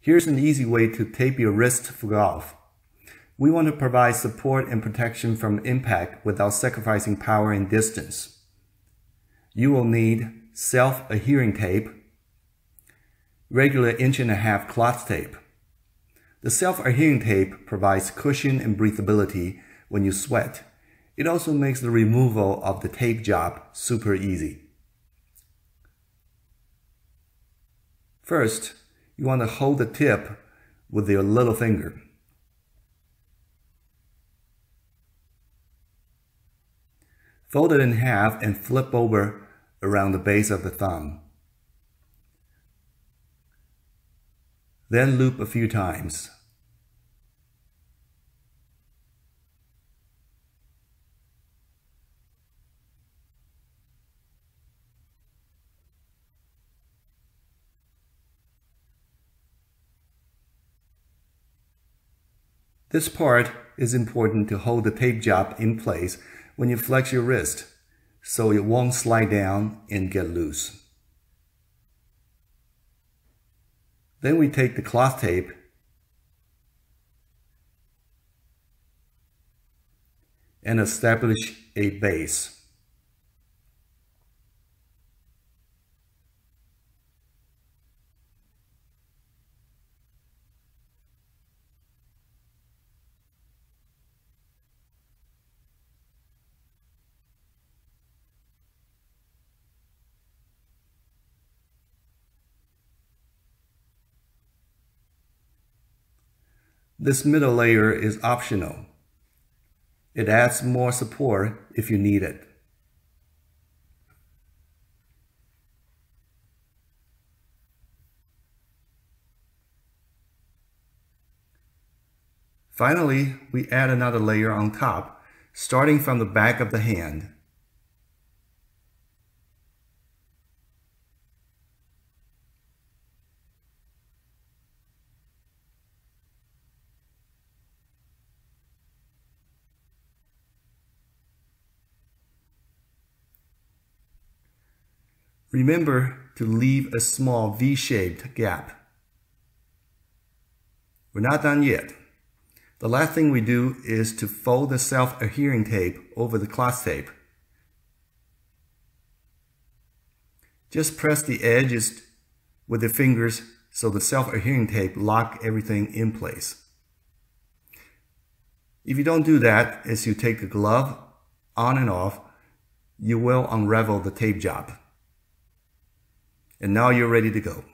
Here's an easy way to tape your wrist for golf. We want to provide support and protection from impact without sacrificing power and distance. You will need self-adhering tape, regular inch and a half cloth tape. The self-adhering tape provides cushion and breathability when you sweat. It also makes the removal of the tape job super easy. First, you want to hold the tip with your little finger. Fold it in half and flip over around the base of the thumb. Then loop a few times. This part is important to hold the tape job in place when you flex your wrist so it won't slide down and get loose. Then we take the cloth tape and establish a base. This middle layer is optional. It adds more support if you need it. Finally, we add another layer on top, starting from the back of the hand. Remember to leave a small V-shaped gap. We're not done yet. The last thing we do is to fold the self-adhering tape over the cloth tape. Just press the edges with the fingers so the self-adhering tape lock everything in place. If you don't do that as you take the glove on and off, you will unravel the tape job and now you're ready to go.